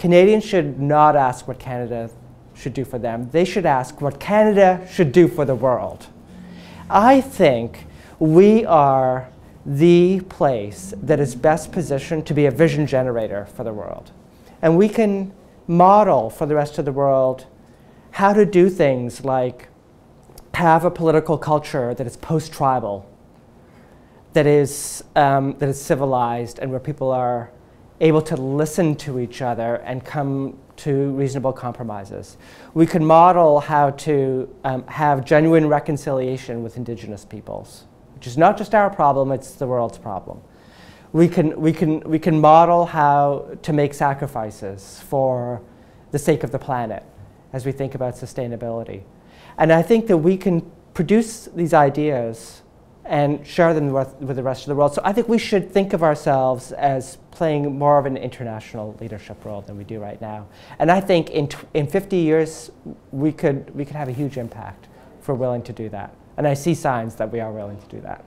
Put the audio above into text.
Canadians should not ask what Canada should do for them. They should ask what Canada should do for the world. I think we are the place that is best positioned to be a vision generator for the world. And we can model for the rest of the world how to do things like have a political culture that is post-tribal, that is, um, that is civilized and where people are able to listen to each other and come to reasonable compromises. We could model how to um, have genuine reconciliation with indigenous peoples, which is not just our problem, it's the world's problem. We can, we can, we can model how to make sacrifices for the sake of the planet as we think about sustainability. And I think that we can produce these ideas and share them with, with, the rest of the world. So I think we should think of ourselves as playing more of an international leadership role than we do right now. And I think in, in 50 years, we could, we could have a huge impact if we're willing to do that. And I see signs that we are willing to do that.